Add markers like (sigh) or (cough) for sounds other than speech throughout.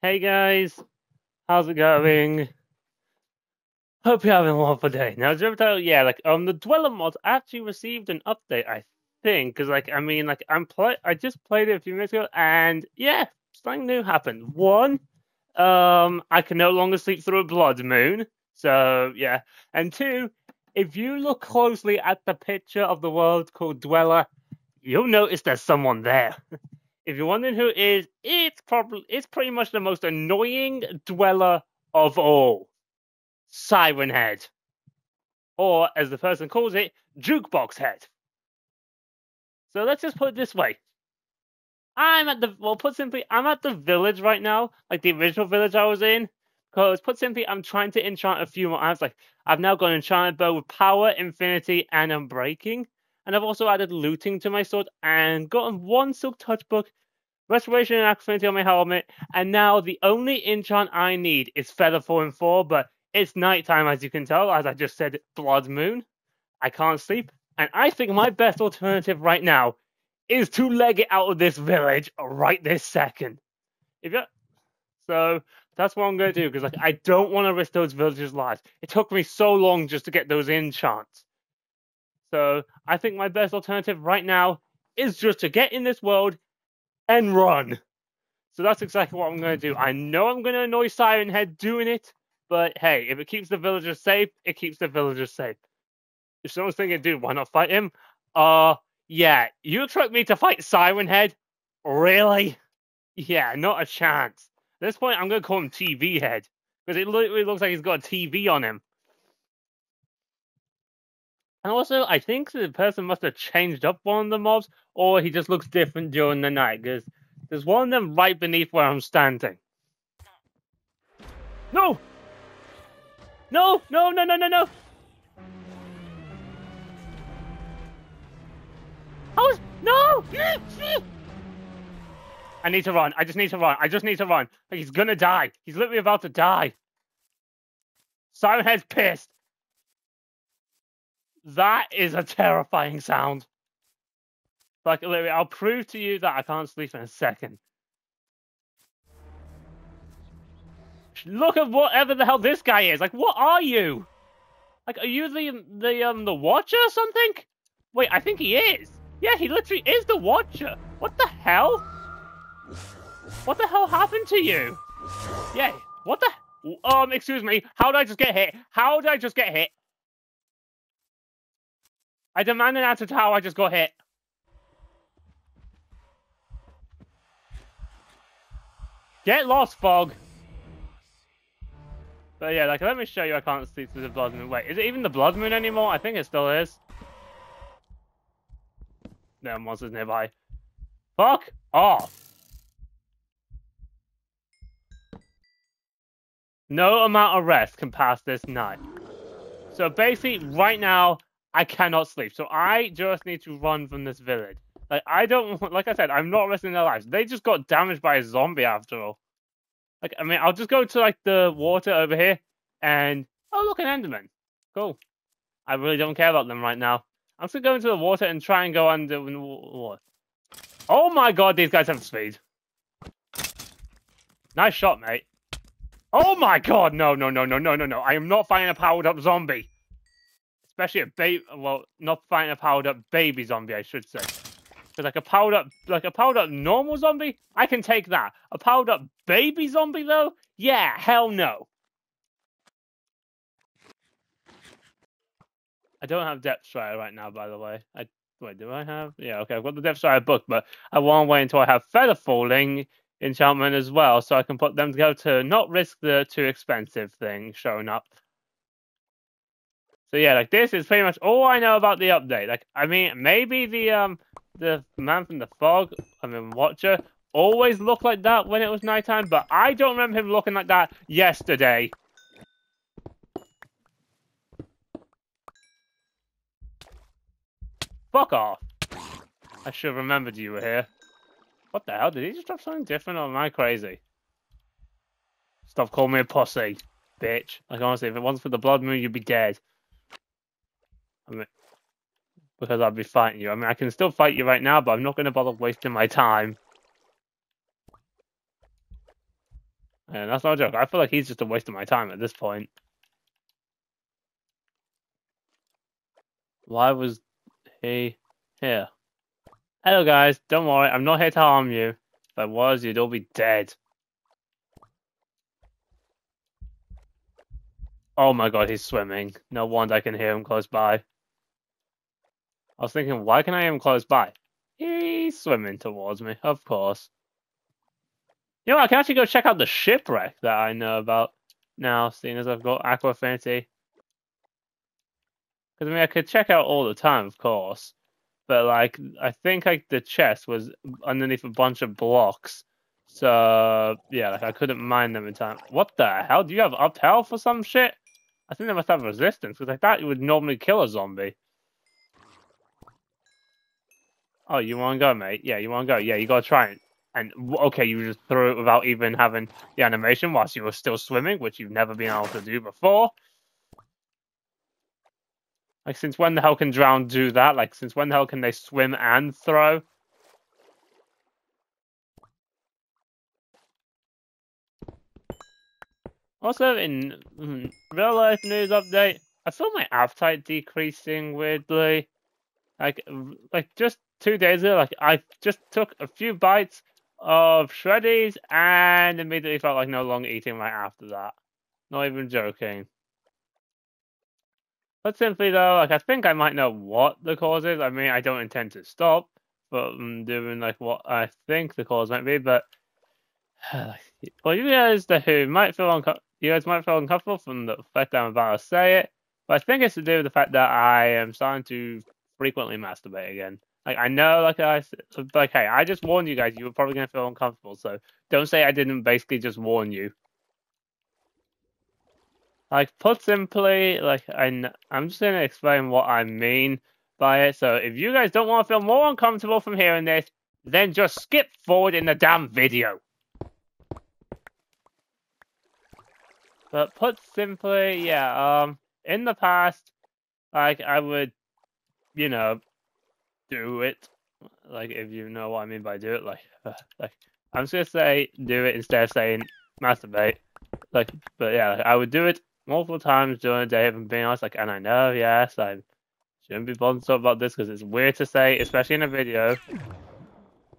Hey guys, how's it going? Hope you're having a wonderful day. Now, Jupiter, yeah, like um, the Dweller mod actually received an update, I think, because like I mean, like I'm play, I just played it a few minutes ago, and yeah, something new happened. One, um, I can no longer sleep through a blood moon, so yeah, and two, if you look closely at the picture of the world called Dweller, you'll notice there's someone there. (laughs) if you're wondering who it is, it's probably it's pretty much the most annoying dweller of all. Siren Head. Or as the person calls it, jukebox head. So let's just put it this way. I'm at the well put simply, I'm at the village right now, like the original village I was in. Because put simply, I'm trying to enchant a few more. I was like, I've now got an enchanted bow with power, infinity, and unbreaking. And I've also added looting to my sword and gotten one silk touch book, restoration and affinity on my helmet. And now the only enchant I need is feather four and four, but it's nighttime as you can tell, as I just said, blood moon. I can't sleep. And I think my best alternative right now is to leg it out of this village right this second. If you so that's what I'm going to do because like I don't want to risk those villagers' lives. It took me so long just to get those enchants. So I think my best alternative right now is just to get in this world and run. So that's exactly what I'm going to do. I know I'm going to annoy Siren Head doing it, but hey, if it keeps the villagers safe, it keeps the villagers safe. If someone's thinking, dude, why not fight him? Uh, yeah, you expect me to fight Siren Head? Really? Yeah, not a chance. At this point, I'm going to call him TV Head because it literally looks like he's got a TV on him. And also, I think the person must have changed up one of the mobs, or he just looks different during the night, because there's one of them right beneath where I'm standing. No! No! No, no, no, no, no! Oh, no! I need to run. I just need to run. I just need to run. He's gonna die. He's literally about to die. Siren Head's pissed. That is a terrifying sound. Like, literally, I'll prove to you that I can't sleep in a second. Look at whatever the hell this guy is. Like, what are you? Like, are you the the um the Watcher or something? Wait, I think he is. Yeah, he literally is the Watcher. What the hell? What the hell happened to you? Yeah, what the? Um, excuse me. How did I just get hit? How did I just get hit? I demand an answer to how I just got hit. Get lost, Fog. But yeah, like, let me show you I can't see through the Blood Moon. Wait, is it even the Blood Moon anymore? I think it still is. There are monsters nearby. Fuck off! No amount of rest can pass this night. So basically, right now, I cannot sleep. So I just need to run from this village. Like I don't (laughs) like I said, I'm not risking their lives. They just got damaged by a zombie after all. Like I mean, I'll just go to like the water over here and oh look an Enderman. Cool. I really don't care about them right now. I'm just gonna go into the water and try and go under water. Oh my god, these guys have speed. Nice shot, mate. Oh my god, no, no, no, no, no, no, no. I am not fighting a powered up zombie. Especially a baby, well, not fighting a powered up baby zombie, I should say. Because like a powered up, like a powered up normal zombie, I can take that. A powered up baby zombie though, yeah, hell no. I don't have Depth Strider right now, by the way. I wait, do I have? Yeah, okay, I've got the Depth Strider book, but I want to wait until I have Feather Falling enchantment as well, so I can put them together to not risk the too expensive thing showing up. So yeah, like this is pretty much all I know about the update. Like, I mean, maybe the um the man from the fog, I mean Watcher, always looked like that when it was nighttime, but I don't remember him looking like that yesterday. Fuck off. I should have remembered you were here. What the hell? Did he just drop something different or am I crazy? Stop calling me a pussy, bitch. Like honestly, if it wasn't for the blood moon, you'd be dead. I mean, because I'd be fighting you. I mean, I can still fight you right now, but I'm not going to bother wasting my time. And that's not a joke. I feel like he's just a waste of my time at this point. Why was he here? Hello, guys. Don't worry. I'm not here to harm you. If I was, you'd all be dead. Oh my god, he's swimming. No wonder I can hear him close by. I was thinking, why can I him close by? He's swimming towards me, of course. You know, I can actually go check out the shipwreck that I know about now, seeing as I've got Aqua Affinity. Because, I mean, I could check out all the time, of course. But, like, I think, like, the chest was underneath a bunch of blocks. So, yeah, like, I couldn't mine them in time. What the hell? Do you have up health or some shit? I think they must have resistance, because thought you would normally kill a zombie. Oh, you want to go, mate? Yeah, you want to go? Yeah, you got to try it. And, okay, you just threw it without even having the animation whilst you were still swimming, which you've never been able to do before. Like, since when the hell can drown do that? Like, since when the hell can they swim and throw? Also, in mm, real life news update, I feel my appetite decreasing weirdly. Like, like just two days ago, like I just took a few bites of shreddies and immediately felt like no longer eating right after that. Not even joking. But simply though, like I think I might know what the cause is. I mean, I don't intend to stop, but I'm doing like what I think the cause might be. But (sighs) well, you guys who might feel uncomfortable you guys might feel uncomfortable from the fact that I'm about to say it, but I think it's to do with the fact that I am starting to frequently masturbate again. Like I know, like I like, hey, I just warned you guys. You were probably gonna feel uncomfortable, so don't say I didn't basically just warn you. Like put simply, like I, I'm just gonna explain what I mean by it. So if you guys don't want to feel more uncomfortable from hearing this, then just skip forward in the damn video. But put simply, yeah, um, in the past, like I would, you know, do it. Like if you know what I mean by do it, like, uh, like I'm just gonna say do it instead of saying masturbate. Like, but yeah, I would do it multiple times during the day. If I'm being honest, like, and I know, yes, I shouldn't be bothered to talk about this because it's weird to say, especially in a video.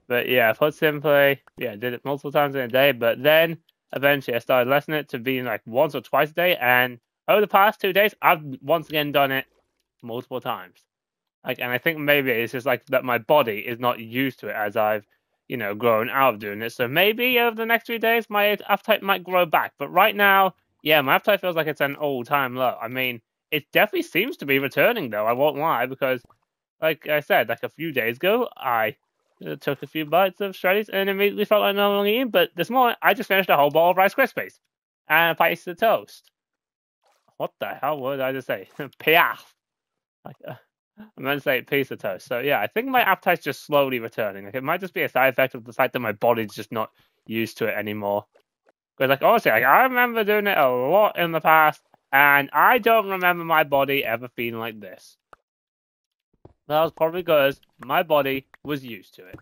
But yeah, put simply, yeah, did it multiple times in a day. But then eventually I started lessening it to being like once or twice a day. And over the past two days, I've once again done it multiple times. Like, and I think maybe it's just like that my body is not used to it as I've, you know, grown out of doing it. So maybe over the next few days, my appetite might grow back. But right now, yeah, my appetite feels like it's an all time low. I mean, it definitely seems to be returning though. I won't lie because, like I said, like a few days ago, I uh, took a few bites of Shreddies and immediately felt like no longer eating. But this morning, I just finished a whole bowl of Rice Krispies and a piece of toast. What the hell? Did I just say? (laughs) Piaf. Like, uh, I'm going to say piece of toast. So yeah, I think my appetite's just slowly returning. Like it might just be a side effect of the fact that my body's just not used to it anymore. Because like honestly, like I remember doing it a lot in the past, and I don't remember my body ever feeling like this. That was probably because my body was used to it.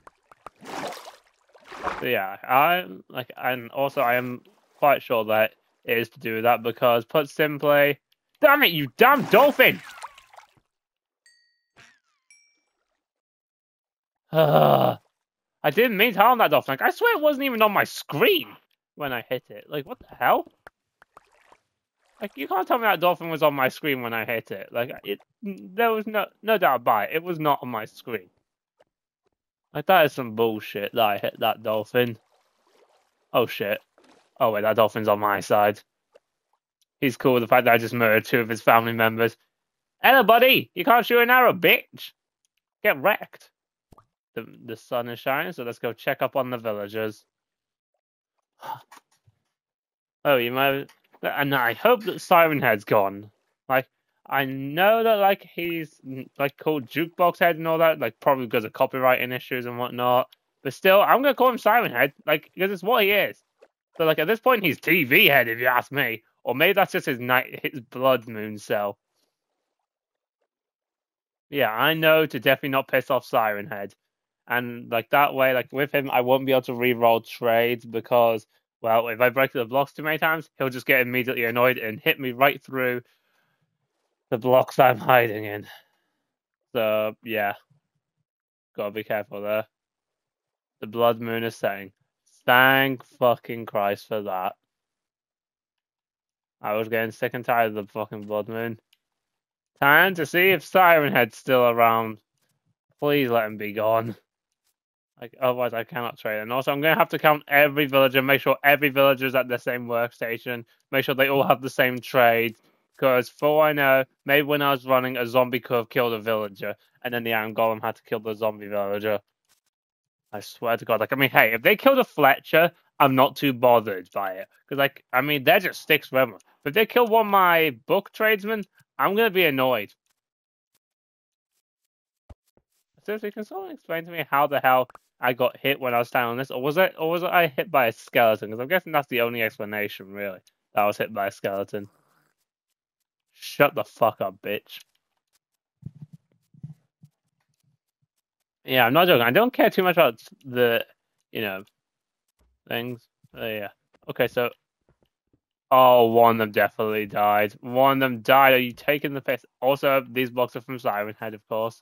So yeah, I'm like, and also I am quite sure that it is to do with that because, put simply, damn it, you damn dolphin! Uh, I didn't mean to harm that dolphin. Like, I swear it wasn't even on my screen when I hit it. Like, what the hell? Like, you can't tell me that dolphin was on my screen when I hit it. Like, it, there was no, no doubt about it. It was not on my screen. Like, that is some bullshit that I hit that dolphin. Oh, shit. Oh, wait, that dolphin's on my side. He's cool with the fact that I just murdered two of his family members. Hello, buddy! You can't shoot an arrow, bitch! Get wrecked. The, the sun is shining, so let's go check up on the villagers. Oh, you might and I hope that Siren Head's gone. Like, I know that like he's like called Jukebox Head and all that, like probably because of copywriting issues and whatnot. But still, I'm gonna call him Siren Head, like because it's what he is. So like at this point, he's TV Head, if you ask me, or maybe that's just his night, his blood moon cell. Yeah, I know to definitely not piss off Siren Head, and like that way, like with him, I won't be able to re-roll trades because Well, if I break the blocks too many times, he'll just get immediately annoyed and hit me right through the blocks I'm hiding in. So, yeah. Gotta be careful there. The blood moon is setting. Thank fucking Christ for that. I was getting sick and tired of the fucking blood moon. Time to see if Siren Head's still around. Please let him be gone. Like otherwise I cannot trade. And also I'm gonna have to count every villager, make sure every villager is at the same workstation, make sure they all have the same trade. Because for all I know, maybe when I was running a zombie could have killed a villager, and then the Iron Golem had to kill the zombie villager. I swear to God, like I mean, hey, if they killed a Fletcher, I'm not too bothered by it. Because like I mean, they're just sticks forever. But if they kill one of my book tradesmen, I'm gonna be annoyed. Seriously, can someone explain to me how the hell I got hit when I was standing on this, or was it, or was I hit by a skeleton? Because I'm guessing that's the only explanation, really. That I was hit by a skeleton. Shut the fuck up, bitch. Yeah, I'm not joking. I don't care too much about the, you know, things. Uh, yeah. Okay, so. Oh, one of them definitely died. One of them died. Are you taking the piss? Also, these blocks are from Siren Head, of course.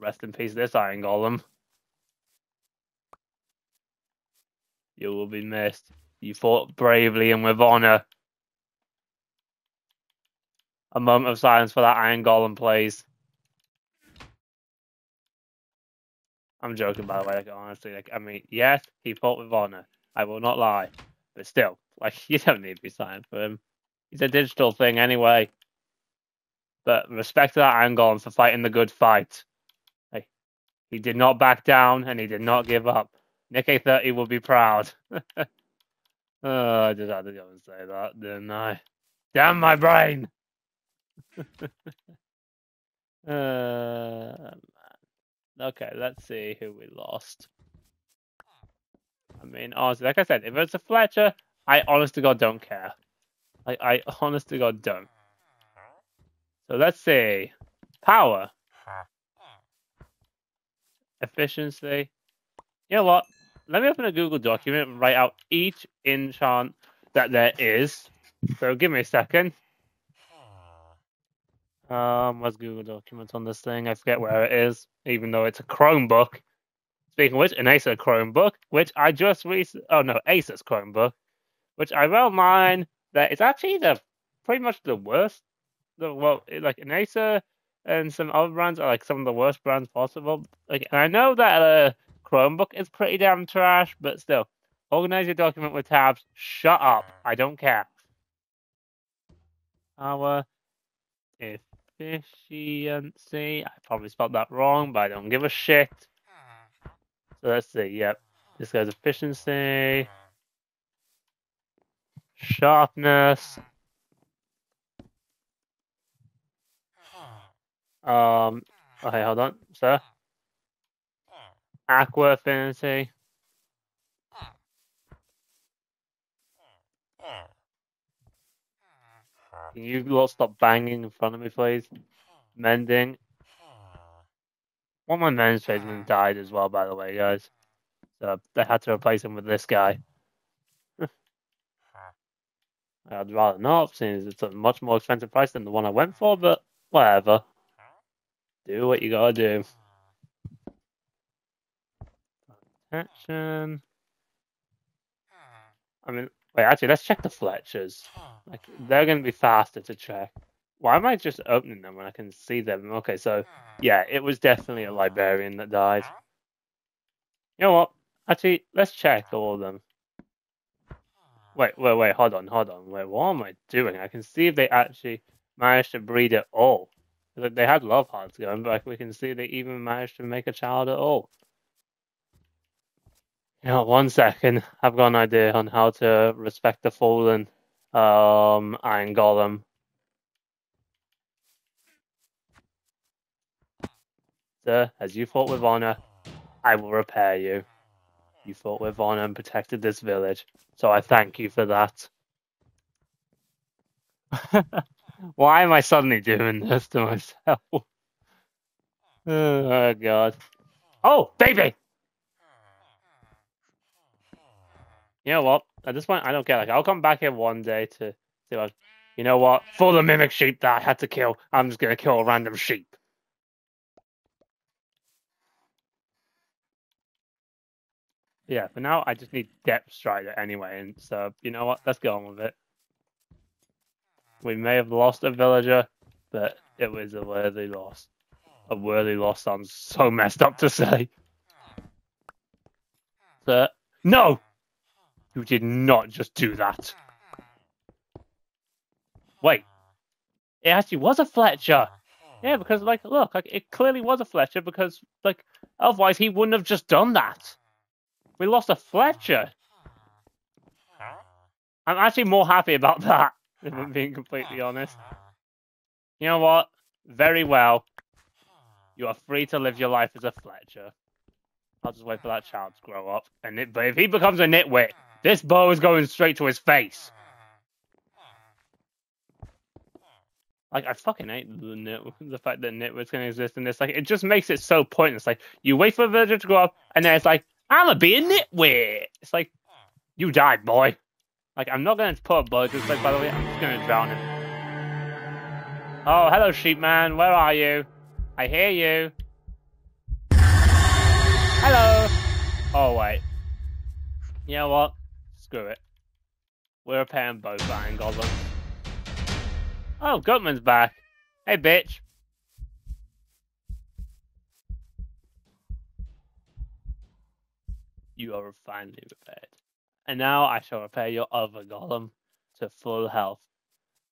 Rest in peace, this Iron Golem. You will be missed. You fought bravely and with honor. A moment of silence for that Iron Golem, please. I'm joking, by the way. Like honestly, like I mean, yes, he fought with honor. I will not lie, but still, (laughs) like you don't need to be silent for him. He's a digital thing anyway. But respect to that Iron Golem for fighting the good fight. He did not back down and he did not give up. Nick A30 will be proud. (laughs) oh, I just had to go and say that, didn't I? Damn my brain! (laughs) uh, okay, let's see who we lost. I mean, honestly, like I said, if it's a Fletcher, I honest to God don't care. I, I honest to God don't. So let's see. Power efficiency. You know what? Let me open a Google document and write out each enchant that there is. So give me a second. Um, what's Google Documents on this thing? I forget where it is, even though it's a Chromebook. Speaking of which, an Acer Chromebook, which I just recently, oh no, Asus Chromebook, which I will mine that it's actually the pretty much the worst. The well, like an Acer and some other brands are like some of the worst brands possible. Like, I know that a Chromebook is pretty damn trash, but still, organize your document with tabs. Shut up. I don't care. Our efficiency. I probably spelled that wrong, but I don't give a shit. So let's see. Yep. This guy's efficiency, sharpness, Um, okay, hold on, sir. Aqua Affinity. Can you lot stop banging in front of me, please? Mending. One of my men's tradesmen died as well, by the way, guys. So they had to replace him with this guy. (laughs) I'd rather not, since it's a much more expensive price than the one I went for, but whatever. Do what you gotta do. Protection. I mean, wait, actually, let's check the Fletchers. Like, they're gonna be faster to check. Why am I just opening them when I can see them? Okay, so, yeah, it was definitely a librarian that died. You know what? Actually, let's check all of them. Wait, wait, wait, hold on, hold on. Wait, what am I doing? I can see if they actually managed to breed it all. They had love hearts going, but we can see they even managed to make a child at all. You know, one second. I've got an idea on how to respect the fallen um, Iron Golem. Sir, as you fought with honor, I will repair you. You fought with honor and protected this village, so I thank you for that. (laughs) Why am I suddenly doing this to myself? (laughs) oh god. Oh, baby! You know what? At this point, I don't care. Like, I'll come back here one day to see what. You know what? For the mimic sheep that I had to kill, I'm just gonna kill a random sheep. Yeah, for now, I just need Depth Strider anyway, and so, you know what? Let's go on with it. We may have lost a villager, but it was a worthy loss. A worthy loss sounds so messed up to say. Sir, no! You did not just do that. Wait. It actually was a Fletcher. Yeah, because, like, look, like, it clearly was a Fletcher because, like, otherwise he wouldn't have just done that. We lost a Fletcher. I'm actually more happy about that, (laughs) if I'm ah, being completely ah, honest. Ah. You know what? Very well. You are free to live your life as a Fletcher. I'll just wait for that child to grow up. And it, but if he becomes a nitwit, this bow is going straight to his face. Like I fucking hate the nit, the fact that nitwits can exist in this. Like it just makes it so pointless. Like you wait for a villager to grow up, and then it's like, I'm gonna be a nitwit. It's like, you died, boy. Like, I'm not gonna put a bug. It's like, by the way, I'm just gonna drown him. Oh, hello, sheep man. Where are you? I hear you. Hello. Oh wait. You know what? Screw it. We're a repairing both iron golems. Oh, Goatman's back. Hey, bitch. You are finally repaired. And now I shall repair your other golem to full health.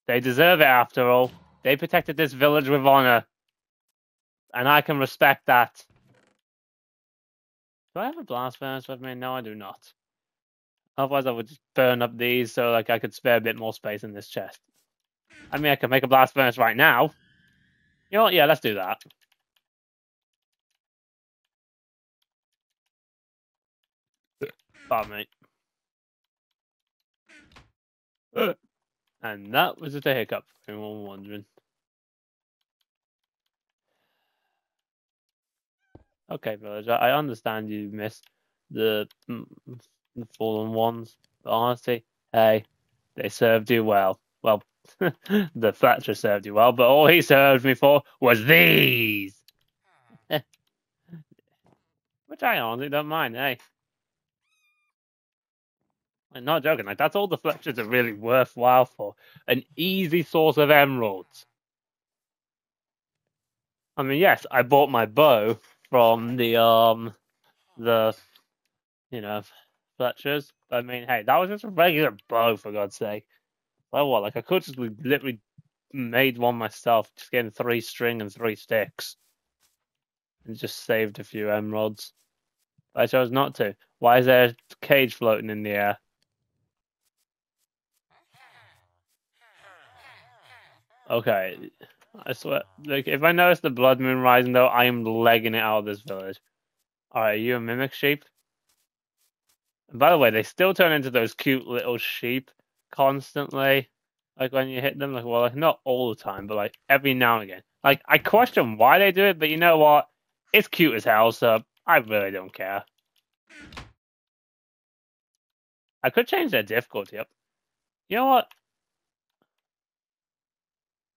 They deserve it after all. They protected this village with honor. And I can respect that. Do I have a blast furnace with me? No, I do not. Otherwise, I would just burn up these so like I could spare a bit more space in this chest. I mean, I could make a blast furnace right now. You know what? Yeah, let's do that. Pardon me. (laughs) And that was just a hiccup, for anyone wondering. Okay, villager, I understand you missed the, mm, the fallen ones, but honestly, hey, they served you well. Well, (laughs) the Thatcher served you well, but all he served me for was these! (laughs) Which I honestly don't mind, hey. I'm not joking. Like that's all the Fletchers are really worthwhile for. An easy source of emeralds. I mean, yes, I bought my bow from the um the you know Fletchers. I mean, hey, that was just a regular bow for God's sake. Like what? Like I could just literally made one myself, just getting three string and three sticks, and just saved a few emeralds. I chose not to. Why is there a cage floating in the air? Okay, I swear. Like, if I notice the blood moon rising, though, I am legging it out of this village. Alright, are you a mimic sheep? And by the way, they still turn into those cute little sheep constantly. Like when you hit them, like well, like not all the time, but like every now and again. Like I question why they do it, but you know what? It's cute as hell, so I really don't care. I could change their difficulty up. You know what?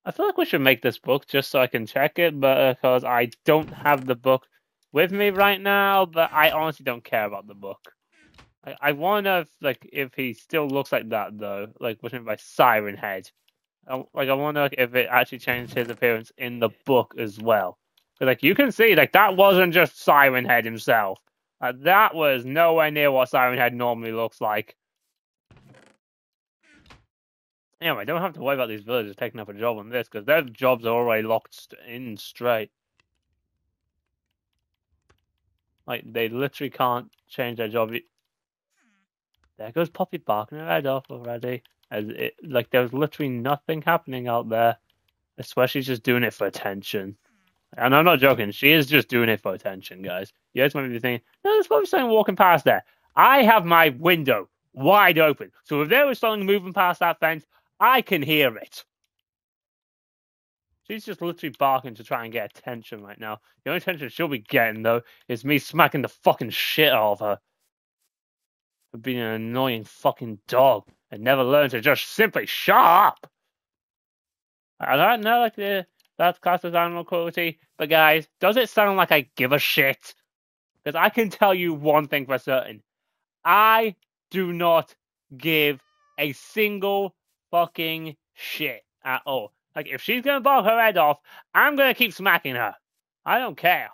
I feel like we should make this book just so I can check it, but because I don't have the book with me right now, but I honestly don't care about the book. I, I wonder if like if he still looks like that though, like written by Siren Head. I, like I wonder like, if it actually changed his appearance in the book as well. But like you can see, like that wasn't just Siren Head himself. Like, that was nowhere near what Siren Head normally looks like. Anyway, don't have to worry about these villagers taking up a job on this because their jobs are already locked in straight. Like they literally can't change their job. There goes Poppy barking her head off already. As it like there was literally nothing happening out there. I swear she's just doing it for attention. And I'm not joking. She is just doing it for attention, guys. You guys might be thinking, no, there's probably something walking past there. I have my window wide open. So if there was something moving past that fence, I can hear it. She's just literally barking to try and get attention right now. The only attention she'll be getting, though, is me smacking the fucking shit out of her. for being an annoying fucking dog and never learned to just simply shut up. I don't know, like the that's classed as animal cruelty, but guys, does it sound like I give a shit? Because I can tell you one thing for certain: I do not give a single fucking shit at all. Like, if she's gonna bob her head off, I'm gonna keep smacking her. I don't care.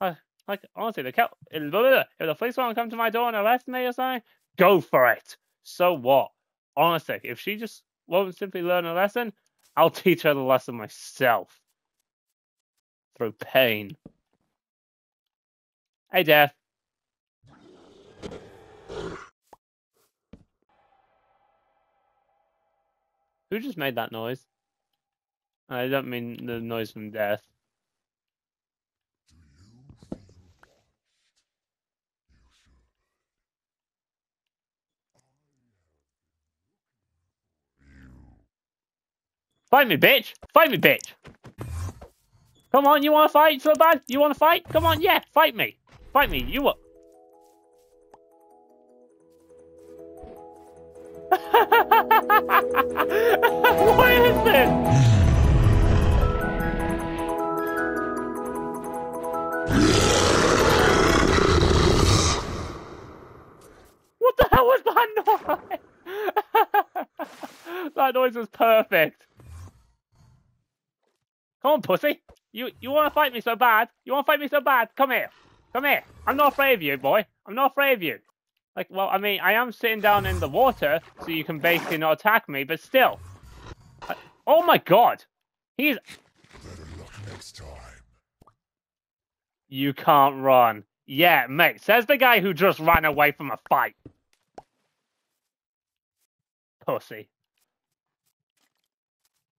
Like, like honestly, the cat, if the police want to come to my door and arrest me or something, go for it. So what? Honestly, if she just won't simply learn a lesson, I'll teach her the lesson myself. Through pain. Hey, Death. Who just made that noise? I don't mean the noise from death. Fight me, bitch! Fight me, bitch! Come on, you want to fight so bad? You want to fight? Come on, yeah, fight me! Fight me, you what? What is this? What the hell was that noise? (laughs) that noise was perfect. Come on, pussy. You you want to fight me so bad? You want to fight me so bad? Come here. Come here. I'm not afraid of you, boy. I'm not afraid of you. Like, well, I mean, I am sitting down in the water, so you can basically not attack me, but still. I, oh my god! He's... You can't run. Yeah, mate, says the guy who just ran away from a fight. Pussy.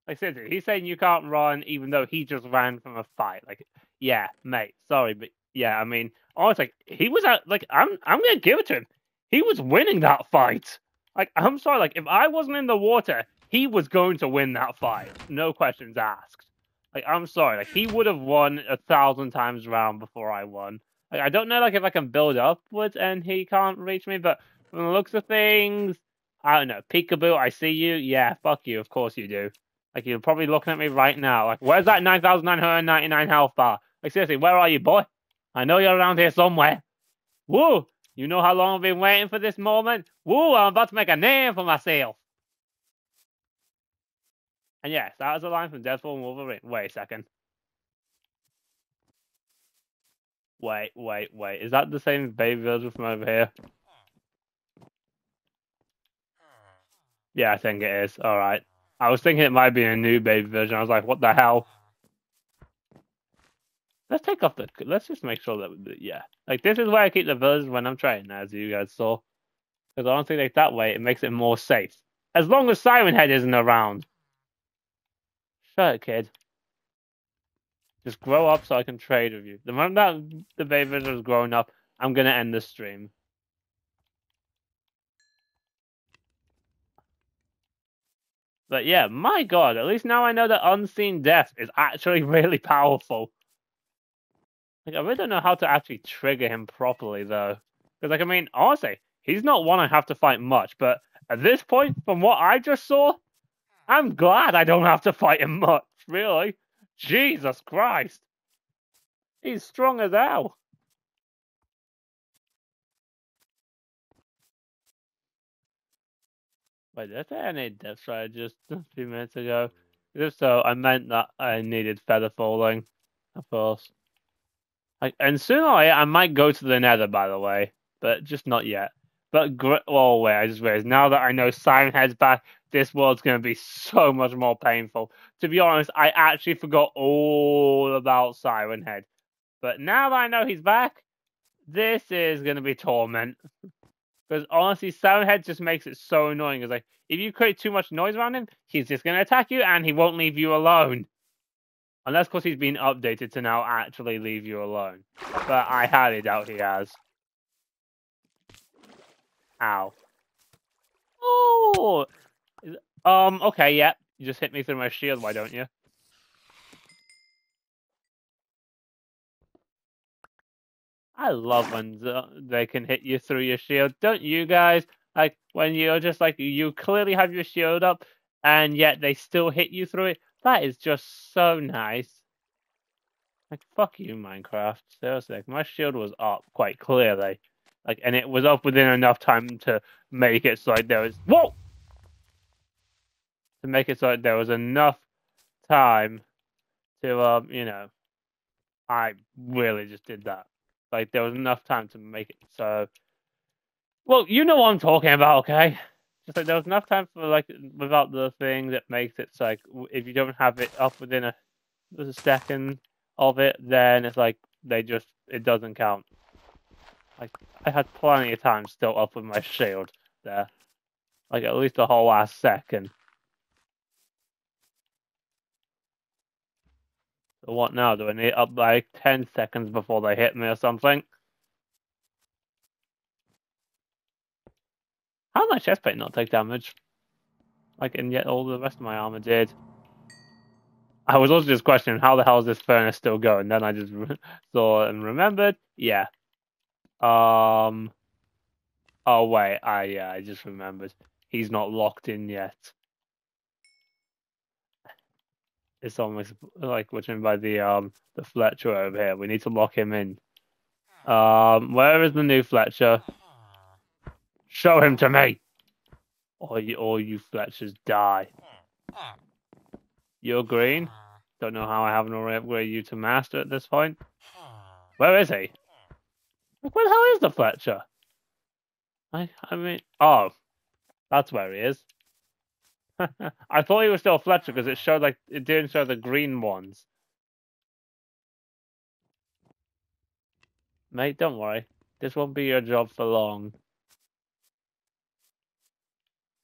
Like, seriously, he's saying you can't run even though he just ran from a fight. Like, yeah, mate, sorry, but yeah, I mean, honestly, he was out, like, I'm, I'm gonna give it to him he was winning that fight. Like, I'm sorry, like, if I wasn't in the water, he was going to win that fight. No questions asked. Like, I'm sorry, like, he would have won a thousand times round before I won. Like, I don't know, like, if I can build upwards and he can't reach me, but from the looks of things, I don't know. Peekaboo, I see you. Yeah, fuck you. Of course you do. Like, you're probably looking at me right now. Like, where's that 9,999 health bar? Like, seriously, where are you, boy? I know you're around here somewhere. Woo! You know how long I've been waiting for this moment? Woo, I'm about to make a name for myself. And yes, that was a line from Deadpool and Wolverine. Wait a second. Wait, wait, wait. Is that the same baby version from over here? Yeah, I think it is. Alright. I was thinking it might be a new baby version. I was like, what the hell? Let's take off the. Let's just make sure that yeah, like this is where I keep the versions when I'm trying, as you guys saw, because I don't think like that way it makes it more safe. As long as Siren Head isn't around. Shut it, kid. Just grow up so I can trade with you. The moment that the baby is grown up, I'm gonna end the stream. But yeah, my god, at least now I know that Unseen Death is actually (laughs) really powerful. Like, I really don't know how to actually trigger him properly, though. Because, like, I mean, honestly, he's not one I have to fight much, but at this point, from what I just saw, I'm glad I don't have to fight him much, really. Jesus Christ. He's strong as hell. Wait, did I say I need Death just (laughs) a few minutes ago? If so, I meant that I needed Feather Falling, of course. And sooner or later, I might go to the Nether, by the way, but just not yet. But well, wait, I just realized now that I know Siren Head's back, this world's going to be so much more painful. To be honest, I actually forgot all about Siren Head. But now that I know he's back, this is going to be torment. Because honestly, Siren Head just makes it so annoying. It's like, if you create too much noise around him, he's just going to attack you and he won't leave you alone. Unless, of course, he's been updated to now actually leave you alone. But I highly doubt he has. Ow. Oh! Um, okay, yeah. You just hit me through my shield, why don't you? I love when they can hit you through your shield. Don't you guys? Like when you're just like you clearly have your shield up, and yet they still hit you through it. That is just so nice. Like fuck you, Minecraft. Seriously, like, my shield was up quite clearly, like, and it was up within enough time to make it so like there was whoa to make it so like, there was enough time to um you know I really just did that. Like there was enough time to make it so. Well, you know what I'm talking about, okay? Just like there was enough time for like without the thing that makes it like if you don't have it up within a, a second of it, then it's like they just it doesn't count. Like I had plenty of time still up with my shield there, like at least a whole last second. So what now? Do I need up like 10 seconds before they hit me or something? How did my chest plate not take damage? Like, and yet all the rest of my armor did. I was also just questioning how the hell is this furnace still going? Then I just (laughs) saw and remembered. Yeah. Um. Oh wait, I yeah, I just remembered. He's not locked in yet. It's almost like what you by the um the Fletcher over here. We need to lock him in. Um, where is the new Fletcher? Show him to me, or you, or you Fletchers die. You're green. Don't know how I haven't already upgraded you to master at this point. Where is he? Where the hell is the Fletcher? I I mean, oh, that's where he is. (laughs) I thought he was still Fletcher because it showed like it didn't show the green ones. Mate, don't worry. This won't be your job for long.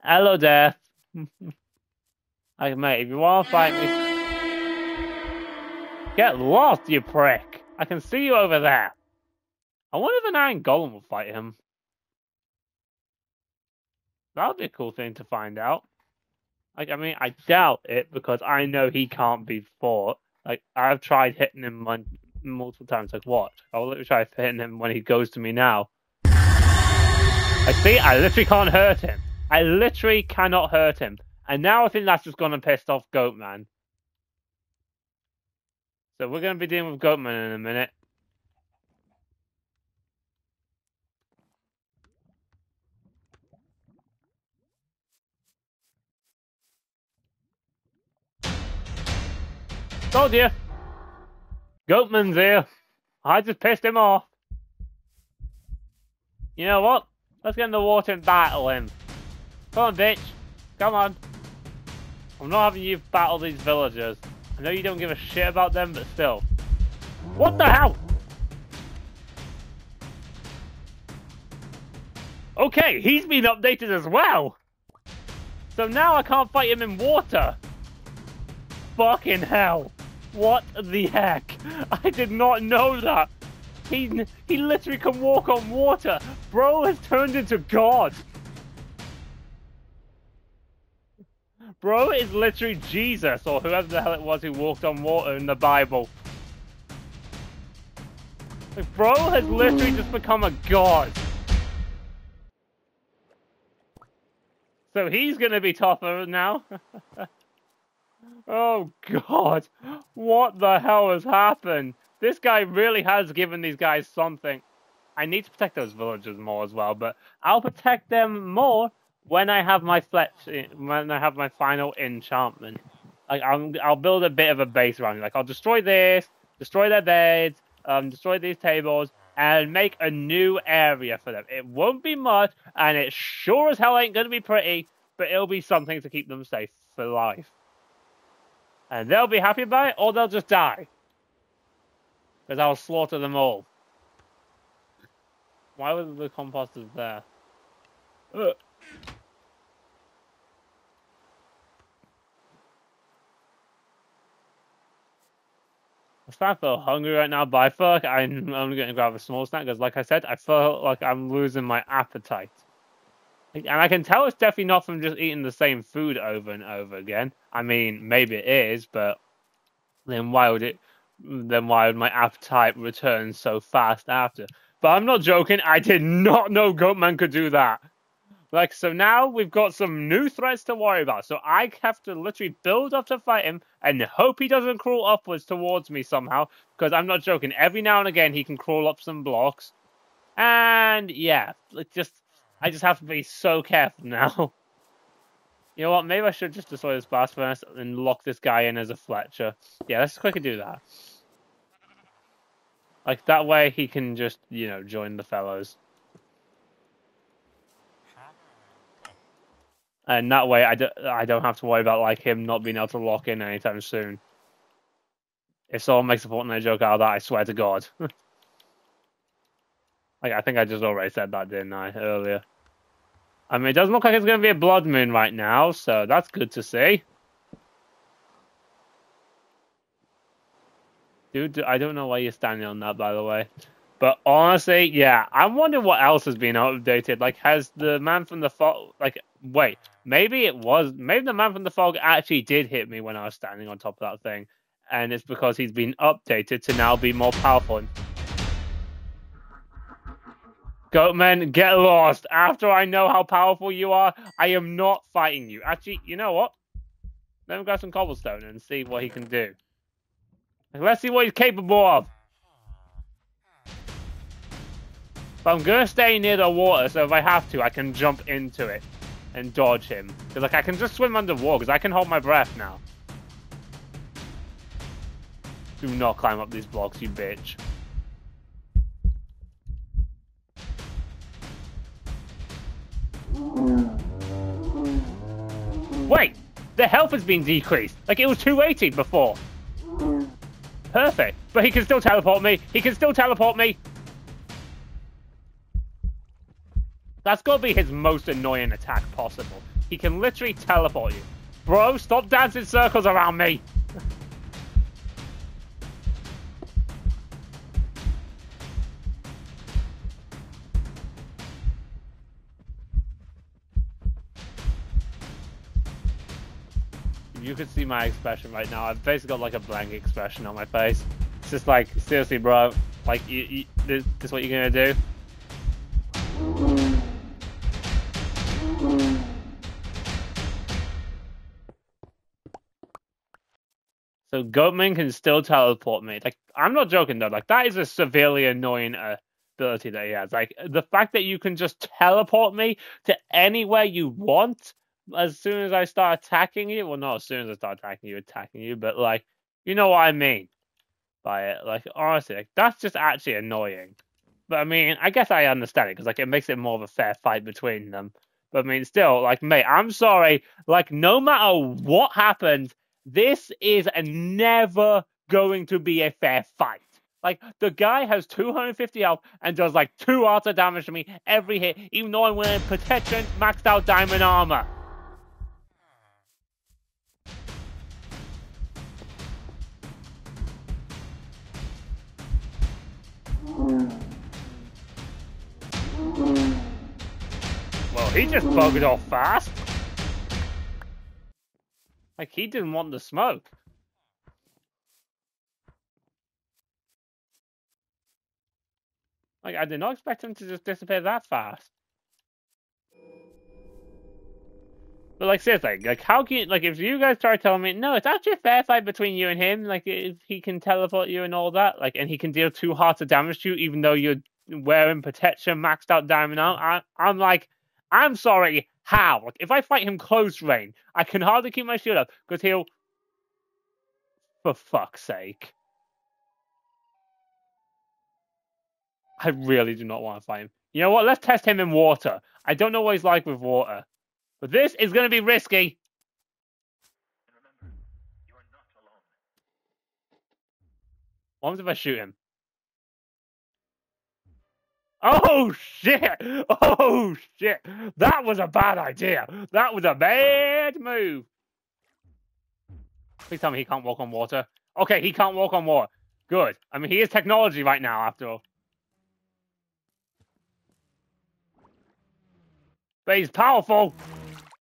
Hello, Death. like, (laughs) mate, if you want to fight me, get lost, you prick. I can see you over there. I wonder if an Iron Golem will fight him. That would be a cool thing to find out. Like, I mean, I doubt it because I know he can't be fought. Like, I've tried hitting him multiple times. Like, what? I'll literally try hitting him when he goes to me now. I see, I literally can't hurt him. I literally cannot hurt him. And now I think that's just gonna piss off Goatman. So we're gonna be dealing with Goatman in a minute. Told you. Goatman's here. I just pissed him off. You know what? Let's get in the water and battle him. Come on, bitch. Come on. I'm not having you battle these villagers. I know you don't give a shit about them, but still. What the hell? Okay, he's been updated as well. So now I can't fight him in water. Fucking hell. What the heck? (laughs) I did not know that. He, he literally can walk on water. Bro has turned into God. Bro is literally Jesus, or whoever the hell it was who walked on water in the Bible. Like, bro has literally just become a god. So he's gonna be tougher now. (laughs) Oh god, what the hell has happened? This guy really has given these guys something. I need to protect those villagers more as well, but I'll protect them more when I have my fletch, when I have my final enchantment. Like I'll, I'll build a bit of a base around it. Like I'll destroy this, destroy their beds, um, destroy these tables, and make a new area for them. It won't be much, and it sure as hell ain't gonna be pretty, but it'll be something to keep them safe for life. And they'll be happy about it, or they'll just die. Because I'll slaughter them all. Why were the composters there? Ugh. I feel hungry right now, but I feel like I'm only going to grab a small snack because, like I said, I feel like I'm losing my appetite. And I can tell it's definitely not from just eating the same food over and over again. I mean, maybe it is, but then why would it? then why would my appetite return so fast after? But I'm not joking. I did not know Goatman could do that. Like, so now we've got some new threats to worry about. So I have to literally build up to fight him and hope he doesn't crawl upwards towards me somehow. Because I'm not joking. Every now and again, he can crawl up some blocks. And yeah, like just I just have to be so careful now. (laughs) You know what? Maybe I should just destroy this blast furnace and lock this guy in as a Fletcher. Yeah, let's quickly do that. Like that way he can just, you know, join the fellows. And that way I, do, I don't have to worry about like him not being able to lock in anytime soon. If someone makes a Fortnite joke out of that, I swear to God. (laughs) like I think I just already said that, didn't I, earlier? I mean, it doesn't look like it's going to be a blood moon right now, so that's good to see. Dude, I don't know why you're standing on that, by the way. But honestly, yeah, I'm wondering what else has been updated. Like, has the man from the fog... Like, wait, maybe it was... Maybe the man from the fog actually did hit me when I was standing on top of that thing. And it's because he's been updated to now be more powerful. Goatman, get lost. After I know how powerful you are, I am not fighting you. Actually, you know what? Let me grab some cobblestone and see what he can do. Let's see what he's capable of. But I'm gonna stay near the water, so if I have to, I can jump into it and dodge him. Because like I can just swim underwater, because I can hold my breath now. Do not climb up these blocks, you bitch. Wait, the health has been decreased. Like it was 280 before. Perfect. But he can still teleport me. He can still teleport me. That's got to be his most annoying attack possible. He can literally teleport you. Bro, stop dancing circles around me. you could see my expression right now. I've basically got like a blank expression on my face. It's just like, seriously, bro. Like, you, you, this, this is what you're gonna do? So Goatman can still teleport me. Like, I'm not joking though. Like, that is a severely annoying uh, ability that he has. Like, the fact that you can just teleport me to anywhere you want as soon as I start attacking you, well, not as soon as I start attacking you, attacking you, but like, you know what I mean by it. Like, honestly, like, that's just actually annoying. But I mean, I guess I understand it because like it makes it more of a fair fight between them. But I mean, still, like, mate, I'm sorry. Like, no matter what happens, this is never going to be a fair fight. Like the guy has 250 health and does like two arts of damage to me every hit, even though I'm wearing protection maxed out diamond armor. Well, he just bugged off fast. Like, he didn't want the smoke. Like, I did not expect him to just disappear that fast. But like seriously, like how can like if you guys start telling me no, it's actually a fair fight between you and him. Like if he can teleport you and all that, like and he can deal two hearts of damage to you, even though you're wearing protection, maxed out diamond arm. I, I'm like, I'm sorry, how? Like if I fight him close range, I can hardly keep my shield up because he'll. For fuck's sake. I really do not want to fight him. You know what? Let's test him in water. I don't know what he's like with water. But this is going to be risky. What happens if I shoot him? Oh shit! Oh shit! That was a bad idea. That was a bad move. Please tell me he can't walk on water. Okay, he can't walk on water. Good. I mean, he is technology right now, after all. But he's powerful.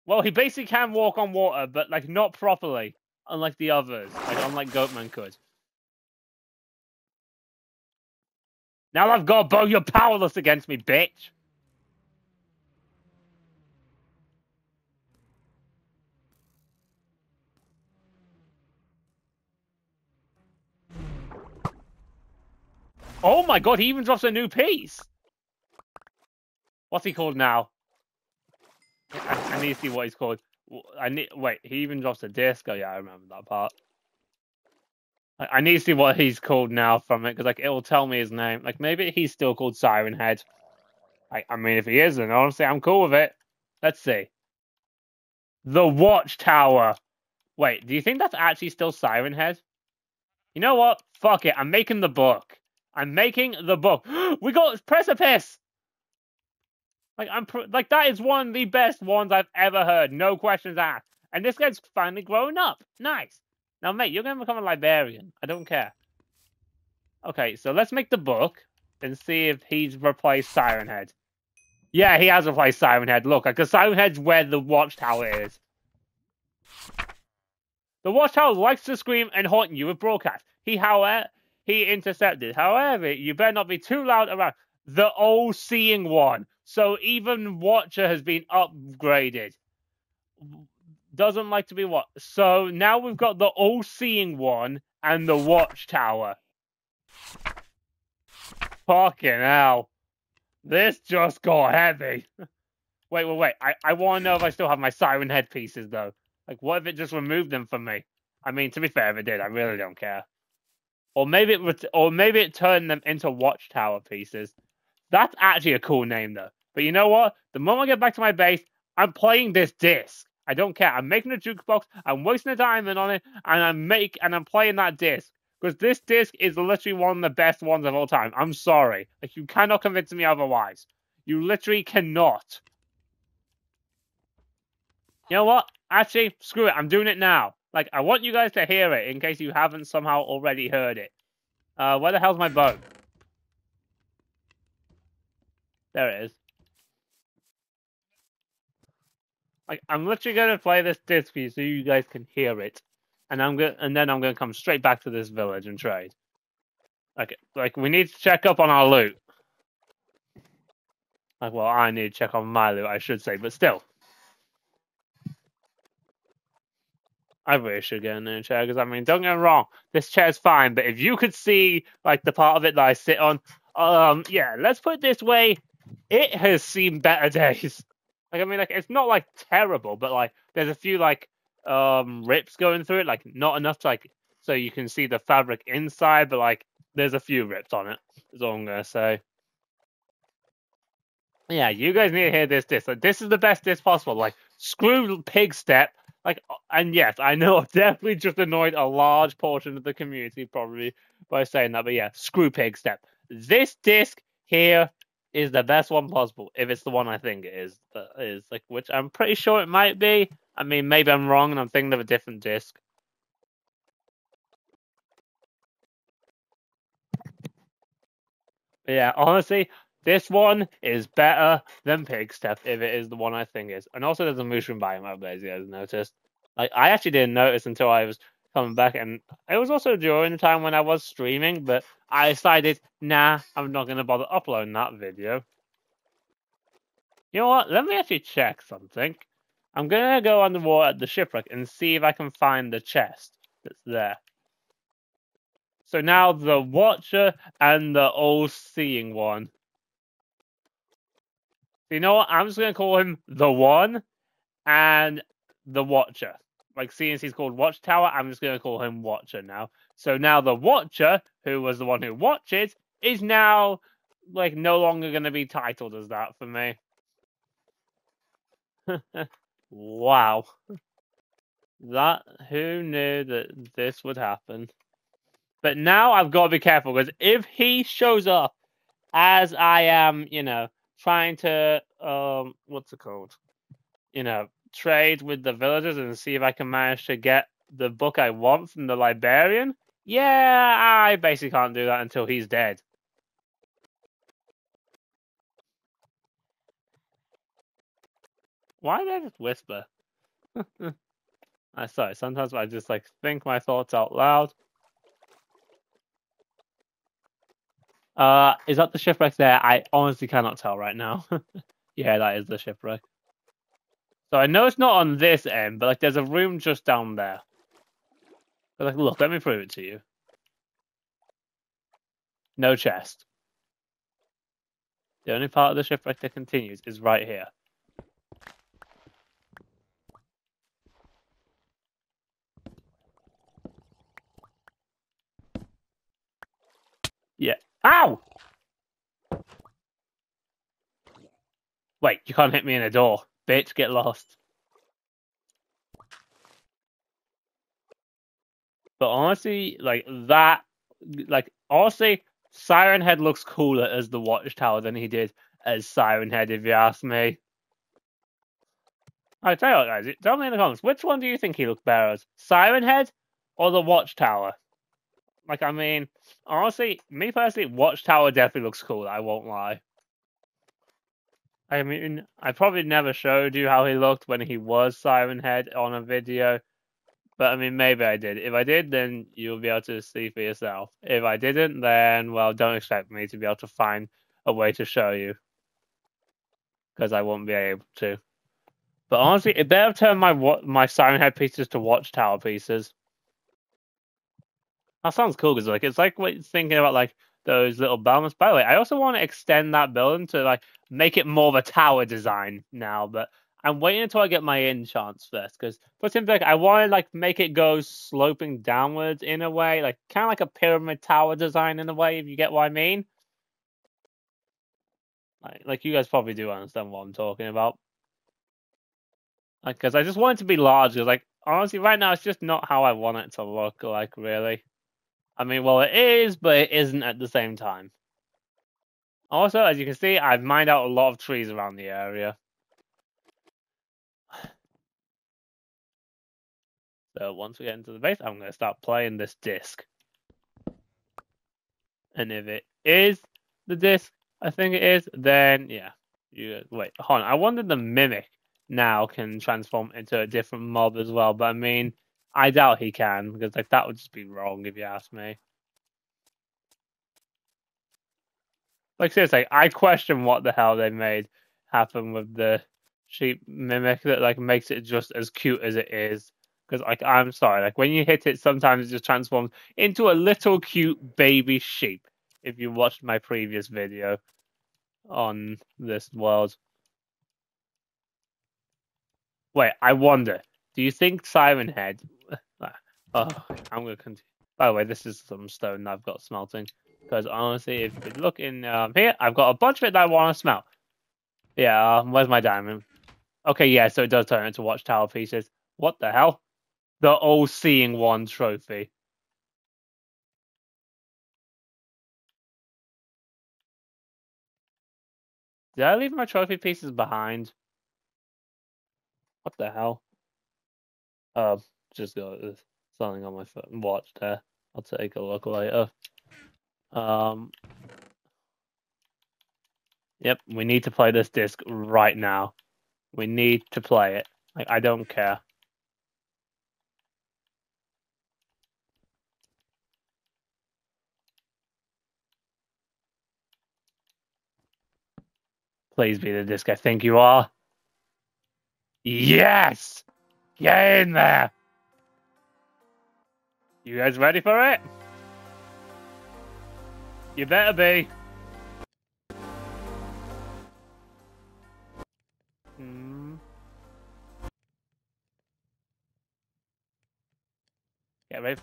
Well, he basically can walk on water, but like not properly, unlike the others, like unlike Goatman could. Now I've got a bow, you're powerless against me, bitch. Oh my god, he even drops a new piece. What's he called now? I, I need to see what he's called. I need wait. He even drops a disc. Oh yeah, I remember that part. I, need to see what he's called now from it because like it will tell me his name. Like maybe he's still called Siren Head. I, I mean, if he isn't, honestly, I'm cool with it. Let's see. The Watchtower. Wait, do you think that's actually still Siren Head? You know what? Fuck it. I'm making the book. I'm making the book. (gasps) we got Precipice. Like I'm pr- like that is one of the best ones I've ever heard. No questions asked. And this guy's finally grown up. Nice. Now, mate, you're gonna become a librarian. I don't care. Okay, so let's make the book and see if he's replaced Siren Head. Yeah, he has replaced Siren Head. Look, uh, because Siren Head's where the watchtower is. The watchtower likes to scream and haunt you with broadcast. He, however, he intercepted. However, you better not be too loud around the all-seeing one. So even Watcher has been upgraded. Doesn't like to be what? So now we've got the all-seeing one and the Watchtower. Fucking hell. This just got heavy. (laughs) wait, wait, wait. I, I want to know if I still have my Siren headpieces, though. Like, what if it just removed them from me? I mean, to be fair, if it did, I really don't care. Or maybe it or maybe it turned them into watchtower pieces. That's actually a cool name though. But you know what? The moment I get back to my base, I'm playing this disc. I don't care. I'm making a jukebox. I'm wasting a diamond on it, and I'm make and I'm playing that disc because this disc is literally one of the best ones of all time. I'm sorry, like you cannot convince me otherwise. You literally cannot. You know what? Actually, screw it. I'm doing it now. Like, I want you guys to hear it in case you haven't somehow already heard it. Uh, where the hell's my bow? There it is. Like, I'm literally gonna play this disc for you so you guys can hear it, and I'm gonna, and then I'm gonna come straight back to this village and trade. Like, like we need to check up on our loot. Like, well, I need to check on my loot, I should say, but still. I really should get a new chair because I mean, don't get me wrong, this chair's fine, but if you could see like the part of it that I sit on, um, yeah, let's put it this way, it has seen better (laughs) days. Like I mean, like it's not like terrible, but like there's a few like um rips going through it, like not enough to like so you can see the fabric inside, but like there's a few rips on it. Is all I'm gonna say. Yeah, you guys need to hear this. This like, this is the best disc possible. Like screw pigstep like, and yes, I know I've (laughs) definitely just annoyed a large portion of the community probably by saying that, but yeah, screw pigstep. This disc here is the best one possible, if it's the one I think it is. That is like, which I'm pretty sure it might be. I mean, maybe I'm wrong and I'm thinking of a different disc. But yeah, honestly, this one is better than Pigstep if it is the one I think is. And also, there's a mushroom biome over there, as you guys noticed. Like, I actually didn't notice until I was coming back, and it was also during the time when I was streaming, but I decided, nah, I'm not going to bother uploading that video. You know what? Let me actually check something. I'm going to go on the underwater at the shipwreck and see if I can find the chest that's there. So now the Watcher and the All-Seeing one you know what? I'm just gonna call him the One and the Watcher. Like seeing as he's called Watchtower, I'm just gonna call him Watcher now. So now the Watcher, who was the one who watches, is now like no longer gonna be titled as that for me. (laughs) wow. That who knew that this would happen? But now I've got to be careful because if he shows up as I am, you know, trying to um what's it called? You know, trade with the villagers and see if I can manage to get the book I want from the librarian. Yeah, I basically can't do that until he's dead. Why did I just whisper? (laughs) I sorry, sometimes I just like think my thoughts out loud. Uh, is that the shipwreck there? I honestly cannot tell right now. (laughs) yeah, that is the shipwreck. So I know it's not on this end, but like there's a room just down there. But like, look, let me prove it to you. No chest. The only part of the shipwreck that continues is right here. Yeah. Ow! Wait, you can't hit me in a door. Bitch, get lost. But honestly, like that, like honestly, Siren Head looks cooler as the Watchtower than he did as Siren Head, if you ask me. I tell you what, guys, tell me in the comments, which one do you think he looked better as? Siren Head or the Watchtower? Like, I mean, honestly, me personally, Watchtower definitely looks cool. I won't lie. I mean, I probably never showed you how he looked when he was Siren Head on a video. But I mean, maybe I did. If I did, then you'll be able to see for yourself. If I didn't, then, well, don't expect me to be able to find a way to show you. Because I won't be able to. But honestly, they have turned my my Siren Head pieces to Watchtower pieces, that sounds cool. Because like it's like what you're thinking about like those little battlements. By the way, I also want to extend that building to like make it more of a tower design now. But I'm waiting until I get my in chance first. Because for simple, like I want to like make it go sloping downwards in a way, like kind of like a pyramid tower design in a way. If you get what I mean. Like, like you guys probably do understand what I'm talking about. Because like, I just want it to be large. Because like honestly, right now it's just not how I want it to look. Like really. I mean, well, it is, but it isn't at the same time. Also, as you can see, I've mined out a lot of trees around the area. (sighs) So once we get into the base, I'm going to start playing this disc. And if it is the disc, I think it is, then yeah. You wait, hold on. I wonder the mimic now can transform into a different mob as well, but I mean, I doubt he can because like that would just be wrong if you ask me. Like seriously, I question what the hell they made happen with the sheep mimic that like makes it just as cute as it is. Because like I'm sorry, like when you hit it, sometimes it just transforms into a little cute baby sheep. If you watched my previous video on this world. Wait, I wonder. Do you think Siren Head Oh, (laughs) I'm gonna continue. By the way, this is some stone I've got smelting. Because honestly, if you look in um, here, I've got a bunch of it that I want to smelt. Yeah, um, where's my diamond? Okay, yeah, so it does turn into watchtower pieces. What the hell? The all-seeing one trophy. Did I leave my trophy pieces behind? What the hell? Uh, just go something on my phone watch there. I'll take a look later. Um, yep, we need to play this disc right now. We need to play it. Like, I don't care. Please be the disc I think you are. Yes! Get in there! You guys ready for it? You better be. Hmm. Get ready.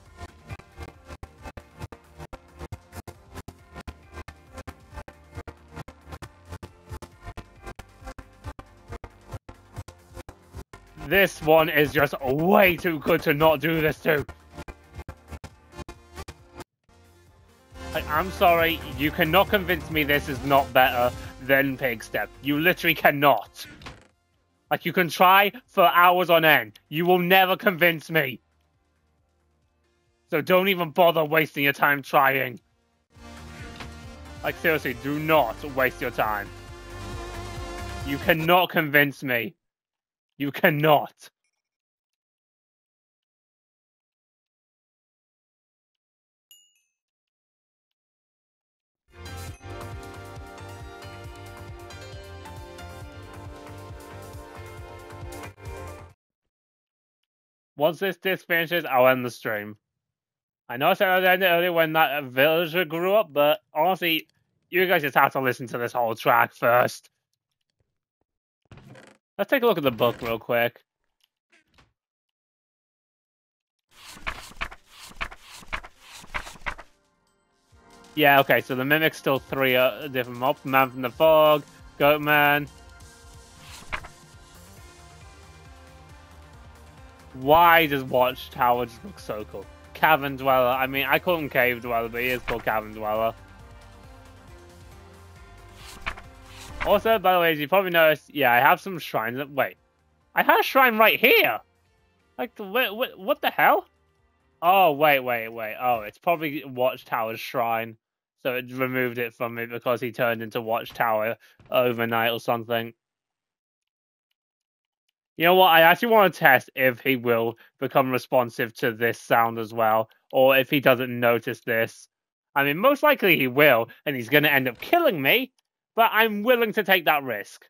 This one is just way too good to not do this to. I'm sorry, you cannot convince me this is not better than Pigstep. You literally cannot. Like, you can try for hours on end. You will never convince me. So don't even bother wasting your time trying. Like, seriously, do not waste your time. You cannot convince me. You cannot. Once this disc finishes, I'll end the stream. I know I said I'd end it earlier when that villager grew up, but honestly, you guys just have to listen to this whole track first. Let's take a look at the book real quick. Yeah, okay, so the Mimic's still three uh, different mobs. Man from the Fog, Goat Why does Watchtower just look so cool? Cavern Dweller. I mean, I call him Cave Dweller, but he is called Cavern Dweller. Also, by the way, as you probably noticed, yeah, I have some shrines. Wait, I have a shrine right here. Like, what, what the hell? Oh, wait, wait, wait. Oh, it's probably Watchtower's shrine so it removed it from me because he turned into Watchtower overnight or something. You know what? I actually want to test if he will become responsive to this sound as well, or if he doesn't notice this. I mean, most likely he will, and he's going to end up killing me, but I'm willing to take that risk.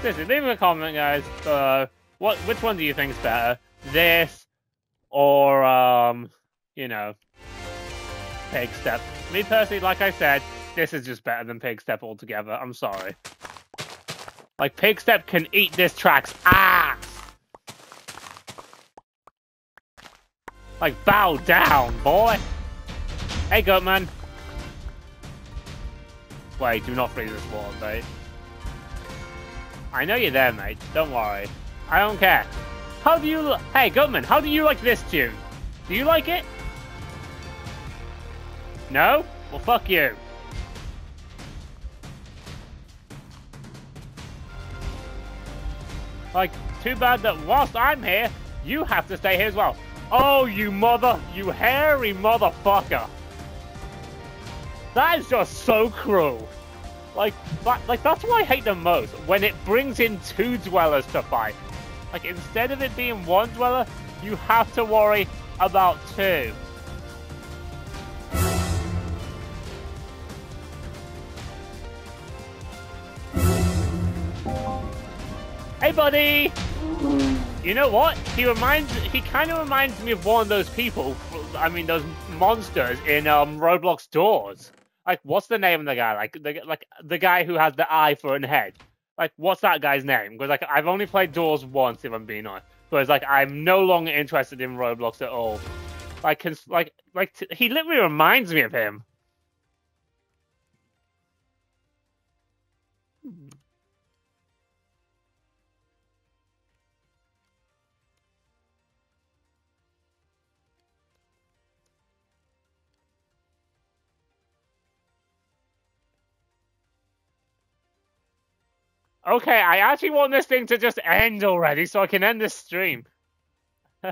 Seriously, leave a comment, guys. Uh, what, which one do you think is better? This or um, you know, Pig Step. Me personally, like I said, this is just better than Pigstep altogether. I'm sorry. Like, Pigstep can eat this track's ass! Like, bow down, boy! Hey, Goatman! Wait, do not freeze this water, mate. I know you're there, mate. Don't worry. I don't care. How do you... Hey, Goatman, how do you like this tune? Do you like it? No? Well, fuck you. Like, too bad that whilst I'm here, you have to stay here as well. Oh, you mother, you hairy motherfucker. That is just so cruel. Like, that, like that's what I hate the most, when it brings in two dwellers to fight. Like, instead of it being one dweller, you have to worry about two. Buddy! You know what? He reminds he kind of reminds me of one of those people. I mean, those monsters in um Roblox Doors. Like, what's the name of the guy? Like, the like the guy who has the eye for a head. Like, what's that guy's name? Because like I've only played Doors once, if I'm being honest. But it's like I'm no longer interested in Roblox at all. Like, like, like he literally reminds me of him. Okay, I actually want this thing to just end already so I can end this stream. (laughs)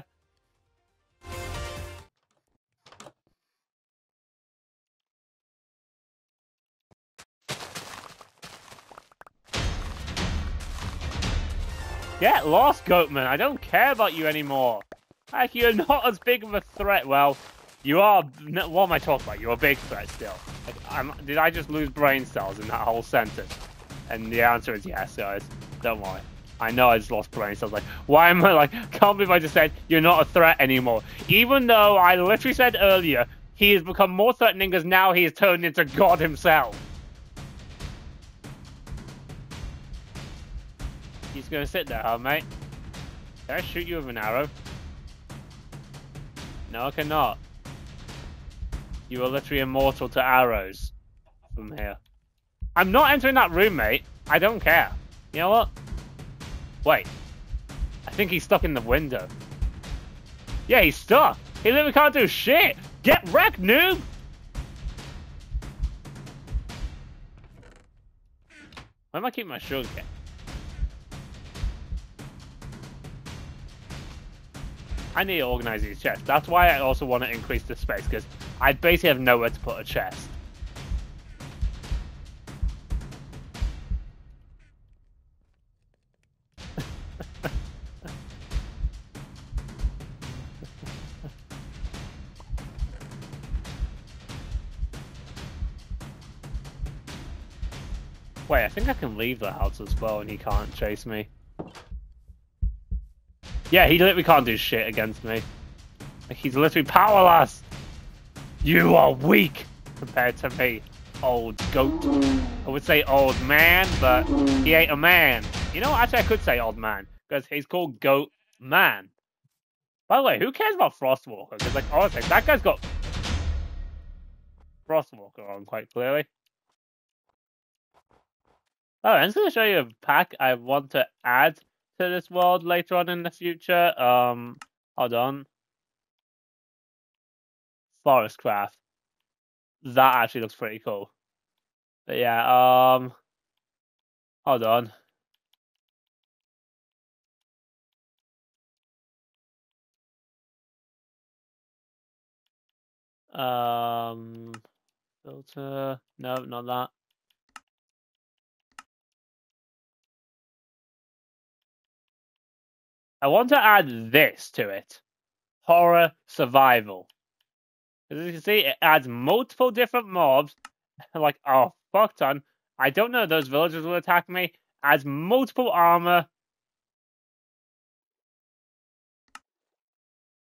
Get lost, Goatman. I don't care about you anymore. Like, you're not as big of a threat. Well, you are... What am I talking about? You're a big threat still. Did I just lose brain cells in that whole sentence? And the answer is yes, guys. Don't worry. I know I just lost brain cells. Like, why am I like, can't believe I just said you're not a threat anymore. Even though I literally said earlier, he has become more threatening because now he has turned into God himself. He's gonna sit there, huh, mate? Can I shoot you with an arrow? No, I cannot. You are literally immortal to arrows from here. I'm not entering that room, mate. I don't care. You know what? Wait. I think he's stuck in the window. Yeah, he's stuck. He literally can't do shit. Get wrecked, noob! Why am I keeping my cane? I need to organize these chests. That's why I also want to increase the space, because I basically have nowhere to put a chest. Think I can leave the house as well and he can't chase me. Yeah, he literally can't do shit against me. Like, he's literally powerless. You are weak compared to me, old goat. I would say old man, but he ain't a man. You know, actually, I could say old man because he's called Goat Man. By the way, who cares about Frostwalker? Because, like, honestly, that guy's got Frostwalker on quite clearly. Oh, I'm just going to show you a pack I want to add to this world later on in the future. Um, hold on. Forest Craft. That actually looks pretty cool. But yeah, um, hold on. Um, filter. No, not that. I want to add this to it. Horror survival. As you can see, it adds multiple different mobs. (laughs) like, oh, fuck ton. I don't know those villagers will attack me. Adds multiple armor.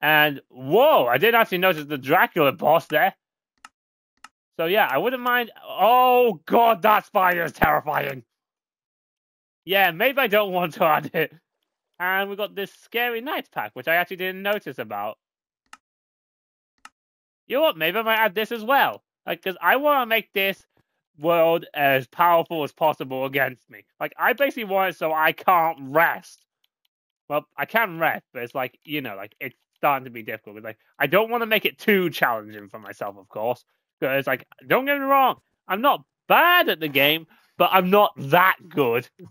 And, whoa, I didn't actually notice the Dracula boss there. So, yeah, I wouldn't mind. Oh, God, that spider is terrifying. Yeah, maybe I don't want to add it. And we got this Scary night pack, which I actually didn't notice about. You know what? Maybe I might add this as well. Like, because I want to make this world as powerful as possible against me. Like, I basically want it so I can't rest. Well, I can rest, but it's like, you know, like, it's starting to be difficult. Like, I don't want to make it too challenging for myself, of course. Because, like, don't get me wrong, I'm not bad at the game, but I'm not that good. (laughs)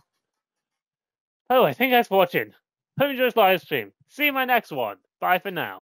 Oh, I think that's watching. Hope you enjoyed this live stream. See you in my next one. Bye for now.